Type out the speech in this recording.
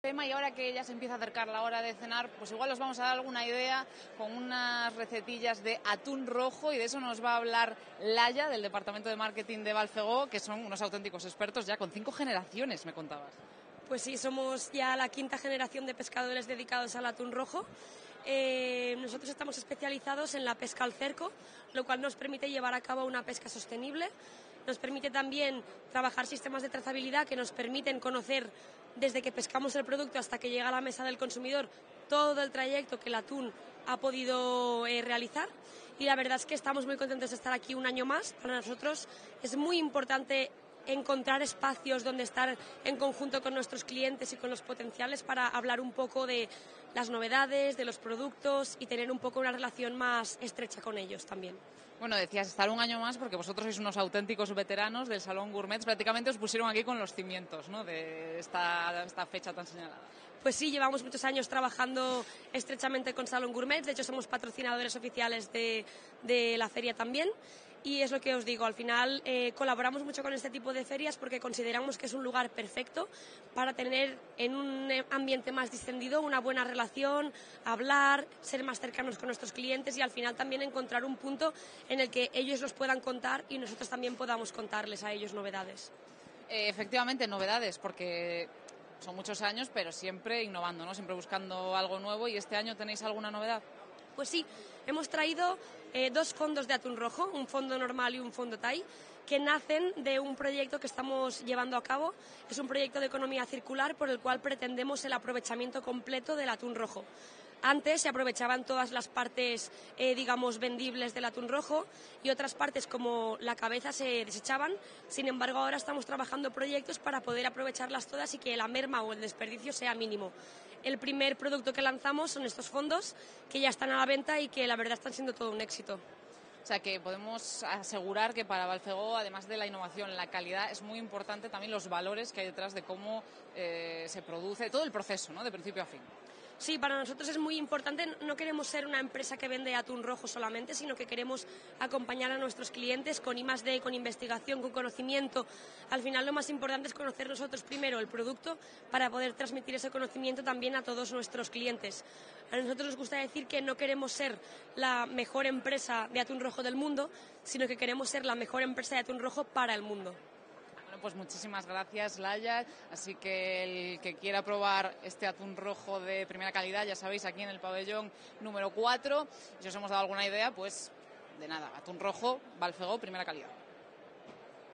tema y ahora que ya se empieza a acercar la hora de cenar, pues igual os vamos a dar alguna idea con unas recetillas de atún rojo y de eso nos va a hablar Laya del Departamento de Marketing de Balfegó, que son unos auténticos expertos ya con cinco generaciones, me contabas. Pues sí, somos ya la quinta generación de pescadores dedicados al atún rojo. Eh, nosotros estamos especializados en la pesca al cerco, lo cual nos permite llevar a cabo una pesca sostenible. Nos permite también trabajar sistemas de trazabilidad que nos permiten conocer desde que pescamos el producto hasta que llega a la mesa del consumidor todo el trayecto que el atún ha podido eh, realizar. Y la verdad es que estamos muy contentos de estar aquí un año más. Para nosotros es muy importante encontrar espacios donde estar en conjunto con nuestros clientes y con los potenciales para hablar un poco de las novedades, de los productos y tener un poco una relación más estrecha con ellos también. Bueno, decías estar un año más porque vosotros sois unos auténticos veteranos del Salón Gourmet. Prácticamente os pusieron aquí con los cimientos ¿no? de esta, esta fecha tan señalada. Pues sí, llevamos muchos años trabajando estrechamente con Salón Gourmet. De hecho, somos patrocinadores oficiales de, de la feria también. Y es lo que os digo, al final eh, colaboramos mucho con este tipo de ferias porque consideramos que es un lugar perfecto para tener en un ambiente más distendido una buena relación, hablar, ser más cercanos con nuestros clientes y al final también encontrar un punto en el que ellos nos puedan contar y nosotros también podamos contarles a ellos novedades. Eh, efectivamente, novedades, porque son muchos años, pero siempre innovando, ¿no? Siempre buscando algo nuevo. ¿Y este año tenéis alguna novedad? Pues sí, hemos traído eh, dos fondos de atún rojo, un fondo normal y un fondo Thai, que nacen de un proyecto que estamos llevando a cabo. Es un proyecto de economía circular por el cual pretendemos el aprovechamiento completo del atún rojo. Antes se aprovechaban todas las partes, eh, digamos, vendibles del atún rojo y otras partes como la cabeza se desechaban. Sin embargo, ahora estamos trabajando proyectos para poder aprovecharlas todas y que la merma o el desperdicio sea mínimo. El primer producto que lanzamos son estos fondos que ya están a la venta y que la verdad están siendo todo un éxito. O sea que podemos asegurar que para Balfegó, además de la innovación, la calidad, es muy importante también los valores que hay detrás de cómo eh, se produce todo el proceso, ¿no? de principio a fin. Sí, para nosotros es muy importante. No queremos ser una empresa que vende atún rojo solamente, sino que queremos acompañar a nuestros clientes con I+D, con investigación, con conocimiento. Al final lo más importante es conocer nosotros primero el producto para poder transmitir ese conocimiento también a todos nuestros clientes. A nosotros nos gusta decir que no queremos ser la mejor empresa de atún rojo del mundo, sino que queremos ser la mejor empresa de atún rojo para el mundo pues muchísimas gracias, Laya. Así que el que quiera probar este atún rojo de primera calidad, ya sabéis, aquí en el pabellón número 4, si os hemos dado alguna idea, pues de nada, atún rojo, Balfego, primera calidad.